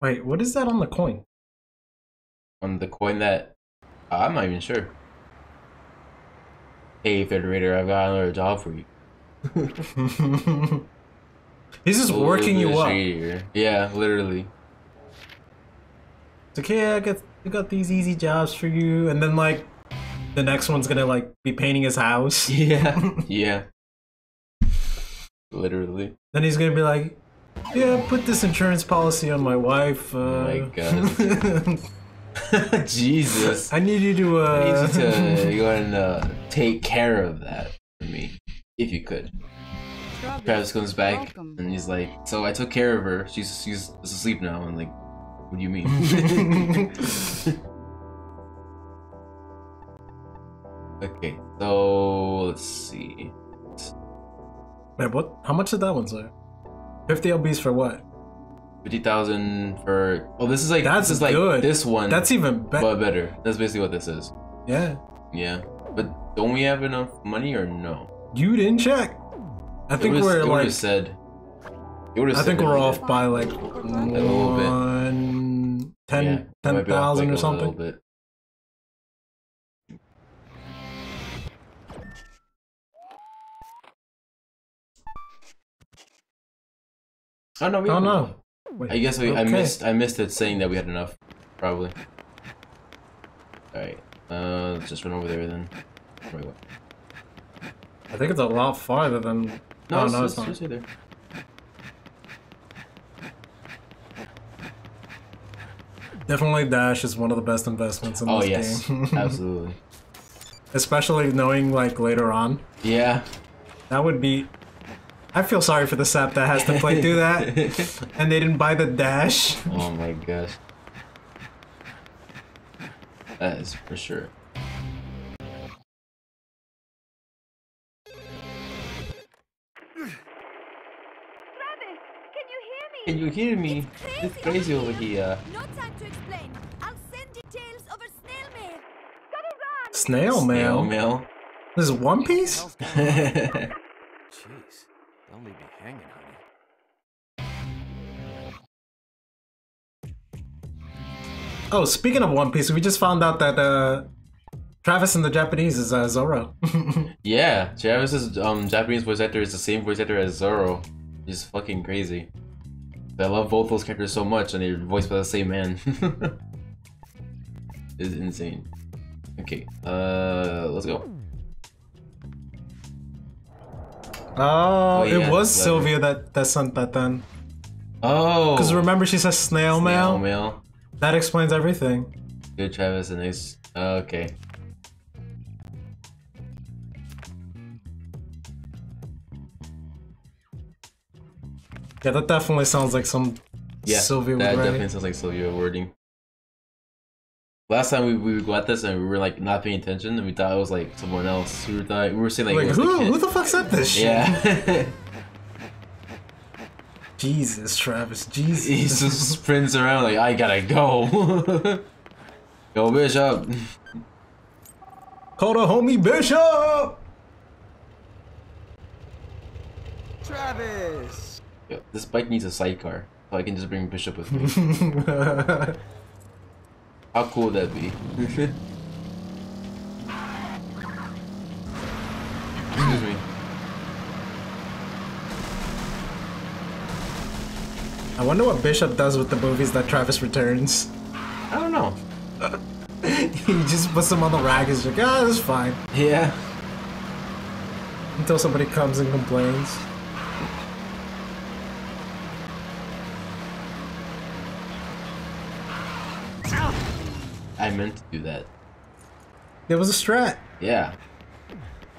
Wait, what is that on the coin? On the coin that uh, I'm not even sure. Hey, Federator, I've got another job for you. He's just working you up. Yeah, literally. It's like, yeah, I got, I got these easy jobs for you, and then like the next one's gonna like be painting his house. Yeah, yeah. Literally. Then he's gonna be like, yeah, put this insurance policy on my wife. Uh, Oh my god. Jesus. I need you to. I Uh... need you to go ahead and uh, take care of that for me, if you could. Travis comes back Welcome. and he's like, "So I took care of her. She's she's asleep now." I'm like, "What do you mean?" okay, so let's see. Wait, what? How much did that one say? Fifty lbs for what? Fifty thousand for. Oh, this is like That's this is like good. this one, That's even better. but better. That's basically what this is. Yeah, Yeah, but don't we have enough money or no? you didn't check. I think was, we're like. said. I think we're off by like little bit. one, ten, Yeah, ten might be off, thousand like, or a little something. Oh no, we Oh no. Wait, I guess we, I missed I missed it saying that we had enough, probably. All right, uh, let's just run over there then. Wait, what? I think it's a lot farther than. No, oh, it's, no, it's, it's not. there. Definitely Dash is one of the best investments in this. Oh this yes, game. absolutely. Especially knowing like later on. Yeah. That would be. I feel sorry for the sap that has to play through that, and they didn't buy the dash. Oh my gosh. That is for sure. Travis, can you hear me? Can you hear me? It's crazy over here. No time to explain. I'll send details over snail mail. Gotta run. Snail Snail mail. mail. This is One Piece. Jeez, don't leave me hanging, honey. Oh, speaking of One Piece, we just found out that uh, Travis in the Japanese is uh, Zoro. yeah, Travis's um Japanese voice actor is the same voice actor as Zoro. He's fucking crazy. I love both those characters so much, and they're voiced by the same man. it's insane. Okay, uh, let's go. Oh, Oh, yeah, it was. Sylvia that, that sent that then. Oh, Because remember she says snail, mail? snail mail. That explains everything. Good Travis and Ace. Oh, okay. Yeah, that definitely sounds like some Yeah, Sylvia that definitely sounds like Sylvia wording. Last time we, we got this and we were like not paying attention and we thought it was like someone else. We were thought we were saying like, Like, it was the who, the fuck said this shit? Yeah. Jesus, Travis, Jesus. he Jesus. just sprints around like I gotta go. go Bishop. Call the homie Bishop! Travis! Yo, this bike needs a sidecar, so I can just bring Bishop with me. How cool would that be? Excuse me. I wonder what Bishop does with the movies that Travis returns. I don't know. he just puts them on the rack and is like, ah, that's fine. Yeah. Until somebody comes and complains. Meant to do that. It was a strat. Yeah.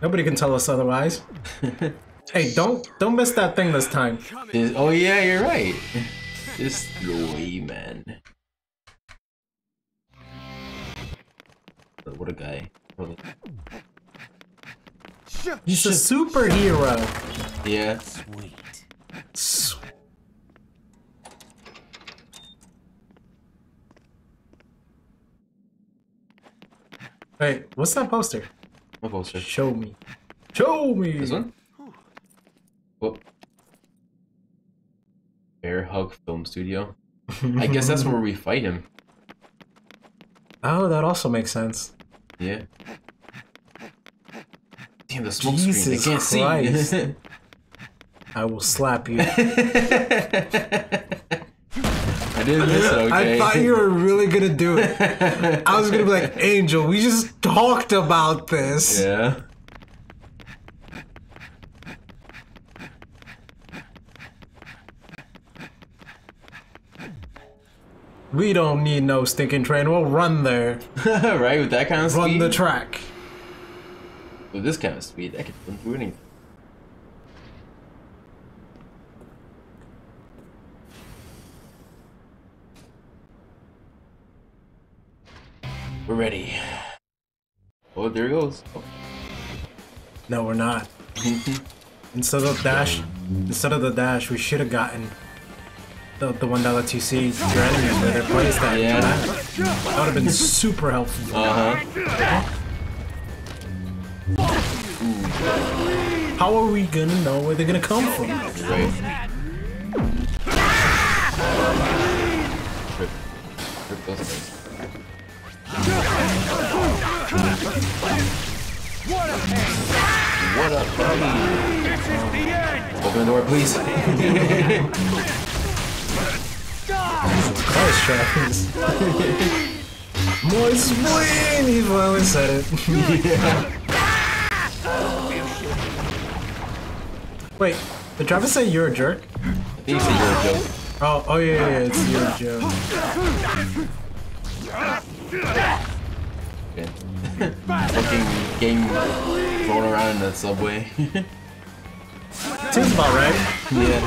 Nobody can tell us otherwise. hey, don't don't miss that thing this time. This- oh yeah, you're right. This way, man. What a guy. What a- He's a superhero. Yeah. Sweet. Wait, what's that poster? My poster. Show me. Show me. This one? Whoop. Bear Hug Film Studio. I guess that's where we fight him. Oh, that also makes sense. Yeah. Damn, the smoke Jesus screen. They can't Christ. see. I will slap you. I didn't miss it, okay? I thought you were really gonna do it. I was gonna be like, Angel, we just talked about this. Yeah. We don't need no stinking train. We'll run there. right, with that kind of Run speed? Run the track. With this kind of speed, I could run through anything. We're ready. Oh, there he goes. Oh. No, we're not. Instead of dash, instead of the dash, we should have gotten the, the one that lets you see your enemies where they're placed at. Yeah. That, that would have been super helpful. Uh huh. How are we gonna know where they're gonna come from? Right. Rip. Rip those things. What up, buddy? Open the door, please. Christ, Travis. More swing! He finally said it. Wait, did Travis say you're a jerk? You said you're a joke. Oh, oh yeah, yeah, yeah, it's your joke. Fucking game thrown around in the subway. Seems about right. yeah.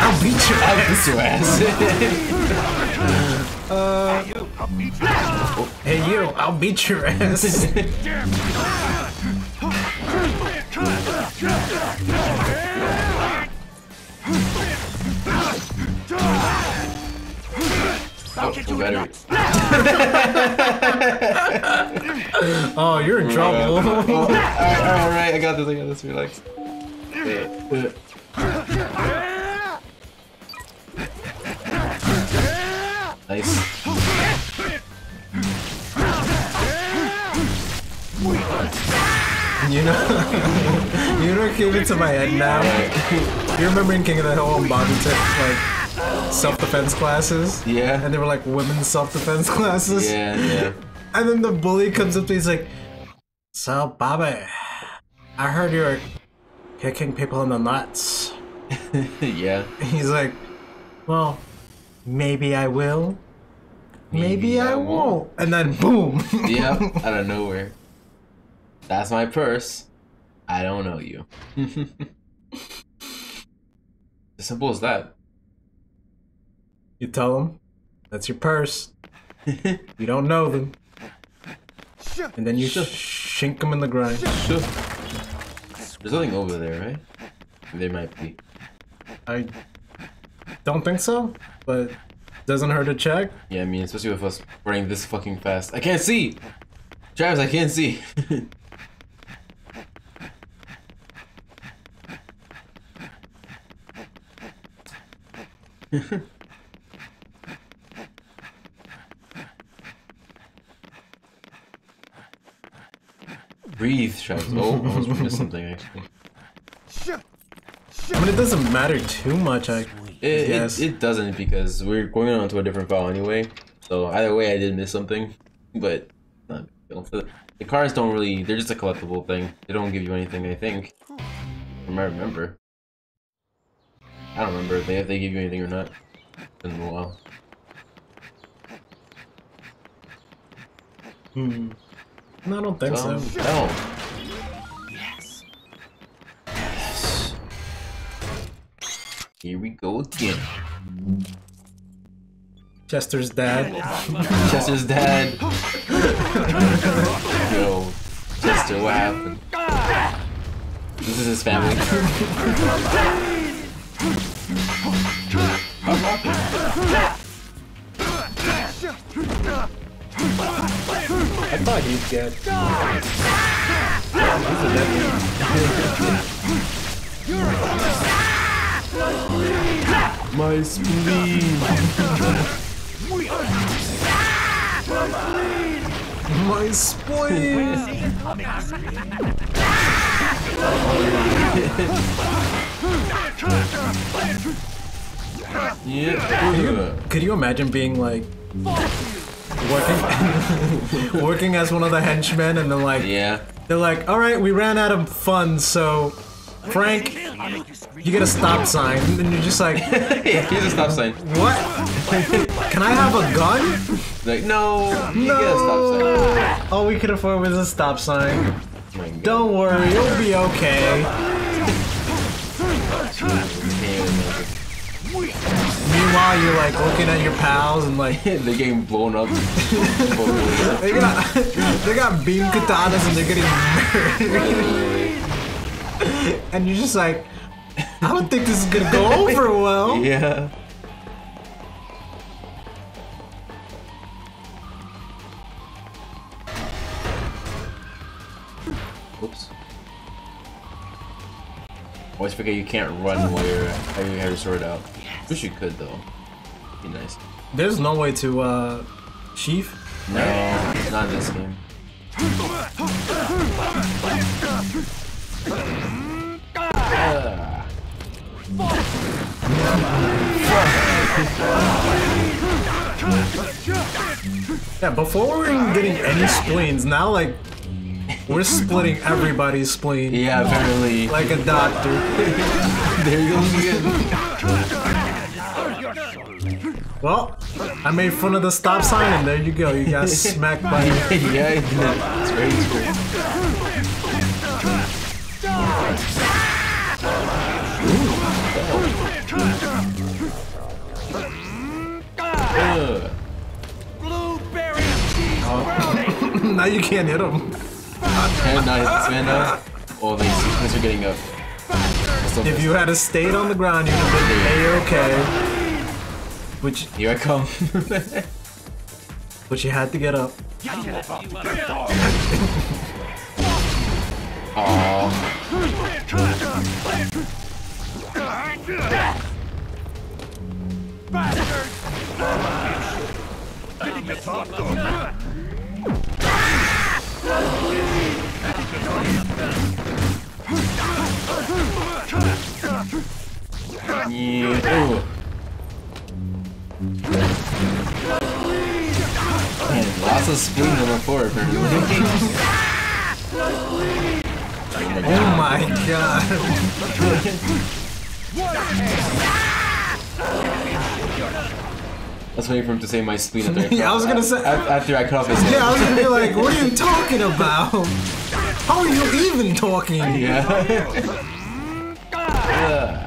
I'll beat you. I'll beat your ass. Uh, hey you, I'll beat your ass. oh, no battery. Oh, you're in oh trouble. Oh, alright, alright, alright, I got this, I got this, relax. Okay. Nice. You know, you know what came into my head now? You remember in King of the Hill when Bobby took like self-defense classes? Yeah. And they were like women's self-defense classes? Yeah, yeah. And then the bully comes up to me, he's like, So, Bobby, I heard you're kicking people in the nuts. yeah. He's like, Well, maybe I will. Maybe, I, won't. And then boom. Yeah, out of nowhere. That's my purse. I don't know you. as simple as that. You tell them That's your purse. You don't know them. And then you Sure. shink them in the ground. There's nothing over there, right? There might be. I don't think so, but doesn't hurt to check. Yeah, I mean, especially with us running this fucking fast. I can't see! Travis, I can't see! Breathe, Travis. Oh, I almost missed something actually. I mean, it doesn't matter too much. I It, Yes. it, it doesn't because we're going on to a different file anyway. So either way, I did miss something, but not a the, the cars don't really. They're just a collectible thing. They don't give you anything. I think. From what I remember. I don't remember if they if they give you anything or not. It's been a while. hmm. No, I don't think Um, so. no. Yes. Yes. Here we go again. Chester's dad. Chester's dad. Yo, Chester, what happened? This is his family. I thought he'd get. He's a dead My spleen. My spleen! Yeah. Could you imagine being like working working as one of the henchmen and they're like Yeah. they're like, all right, we ran out of funds, so Frank, you get a stop sign, and you're just like, yeah. Here's a stop sign. what? Can I have a gun? Like no. You get a stop sign. All we could afford was a stop sign. Oh. Don't worry, you'll be okay. You're like looking at your pals and like They're getting blown up. they got they got beam katanas and they're getting murdered, and you're just like, I don't think this is gonna go over well. yeah. Oops. Always forget you can't run while you're having your hair sword out. Wish you could though. Be nice. There's no way to uh, chief. No, not in this game. Ah. Yeah, before we were getting any spleens, now like we're splitting everybody's spleen Yeah, apparently. like a doctor. there he goes again. Well, I made fun of the stop sign, and there you go. You got smacked by. yeah, did. It's great, it's great. Blueberry! now you can't hit him. I not hit this man now? Oh, these sequence are getting up. If you had a stayed on the ground, you'd have been a-okay. Which, Here I come. but you had to get up. Aww. Yeah. Ooh. Man, lots of spoon number four apparently. Oh my god. Let's wait for him to say my spleen after I, Yeah, I was gonna say- Af- after I cut off his head. Yeah, I was gonna be like, what are you talking about? How are you even talking? Yeah. Ugh.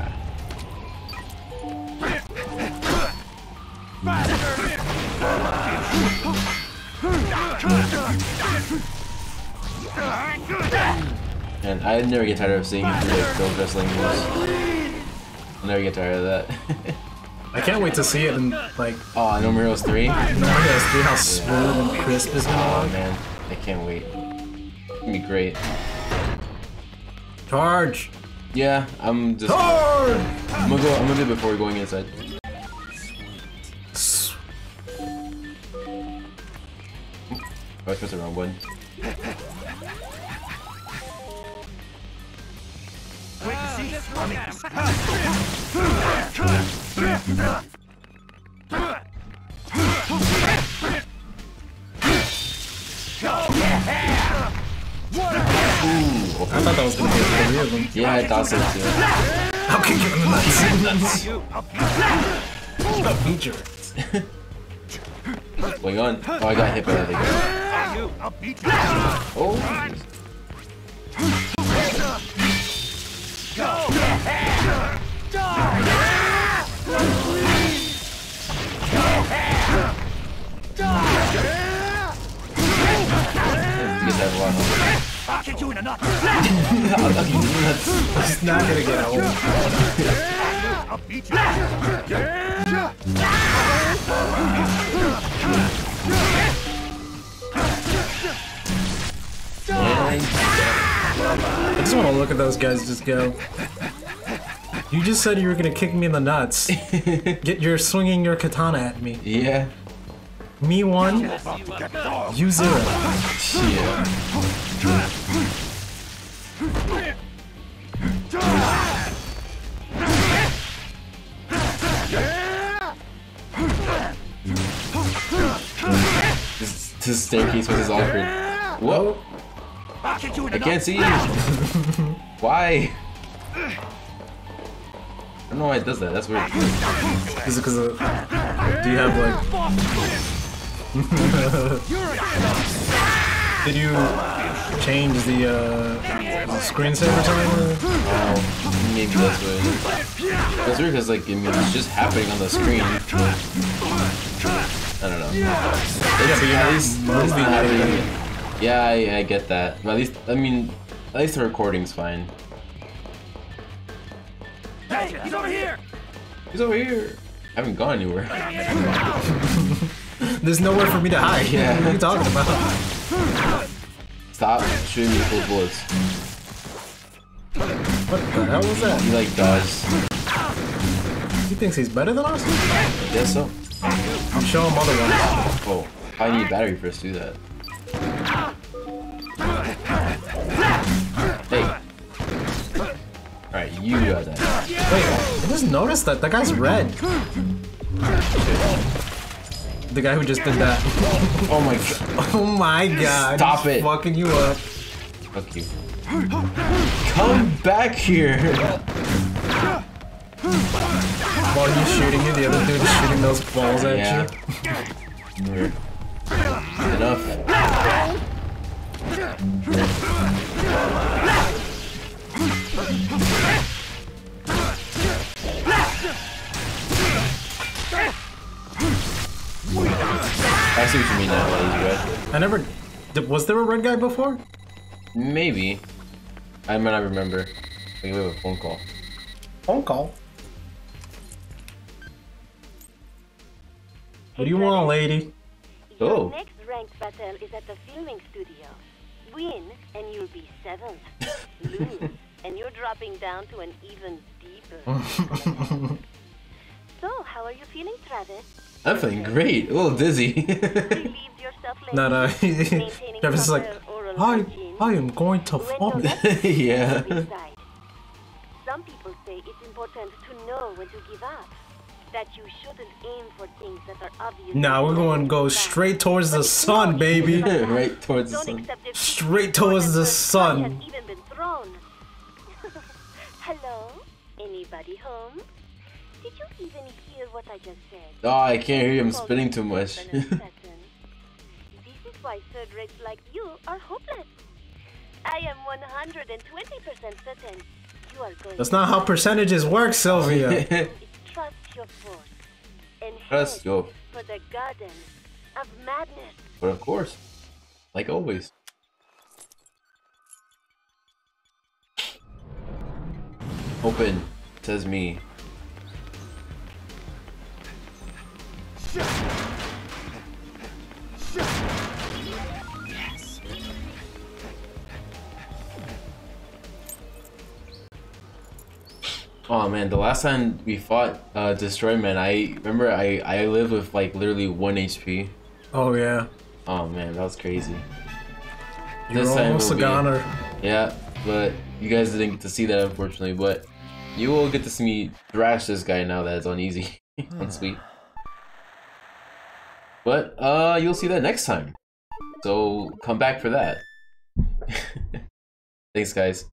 And I never get tired of seeing him do like those wrestling moves. I'll never get tired of that. I can't wait to see it in like oh, No More Heroes 3? No More Heroes 3 how smooth and crisp is gonna Oh man, I can't wait. It's gonna be great. Charge! Yeah, I'm just. Charge! I'm gonna go. I'm gonna do it before going inside. Oh, I pressed the wrong button. I thought that was gonna be of them. Yeah. I'll kick you in the nuts. Going on? Oh, I got hit by that thing. Oh. One. I'll kick you in the nuts! It's not gonna get old. I'll beat you! I just wanna look at those guys just go. You just said you were gonna kick me in the nuts. Get you're swinging your katana at me. Yeah. Me one, you zero. Yeah. This, this staircase was is awkward. Whoa! I'll kick you in I can't see you. Why? I don't know why it does that. That's weird. Is it because of? Do you have like? Did you change the uh, the screensaver time? Oh, maybe that's what it is. That's weird because like I mean, it's just happening on the screen. I don't know. Yeah, but you're At least, at least moving not it. having- Yeah, I, I get that. But at least, I mean, at least the recording's fine. Hey, he's over here. He's over here. I haven't gone anywhere. There's nowhere for me to hide. Yeah. What are you talking about? Stop shooting me full bullets. What the hell was that? He like dodges. He thinks he's better than us? Yes, so. I'm showing him other ones. Oh, I need battery first to do that. Hey. Alright, you got that. Wait, I just noticed that that guy's red. The guy who just did that. Oh my god. Oh my god. Stop he's it. Fucking you up. Fuck you. Come back here! While he's shooting you, the other dude is shooting those balls at Yeah. you. Weird. Enough. I see what you mean now, that he's I never. Was there a red guy before? Maybe. I might not remember. Wait, we have a phone call. Phone call. What do you want, lady? Your Oh. next ranked battle is at the filming studio. Win, and you'll be seventh. Lose, and you're dropping down to an even deeper. so, how are you feeling, Travis? I'm feeling great. A little dizzy. no, yourself lately? Not. Maintaining Travis is like, I. I am going to When vomit. yeah. Besides, some people say it's important to know when to give up. That you shouldn't aim for things that are obvious. Nah, we're going to go straight towards the sun, baby. right towards the Don't sun. Straight towards the sun. Has even been thrown. Hello? Anybody home? Did you even hear what I just said? Oh, I can't hear you. I'm spitting too much. this is why third rates like you are hopeless. I am 120% certain you are going That's not how percentages work, Sylvia. It's trust your force and Trust head your- for the garden of madness. but of course. Like always. Open, says me. Oh man, the last time we fought uh, Destroy Man, I remember I I lived with like literally one HP. Oh yeah, Oh man, that was crazy. you're This time almost a be- goner. Yeah, but you guys didn't get to see that unfortunately, but you will get to see me thrash this guy now that it's on easy. on sweet. But uh you'll see that next time. So come back for that. Thanks guys.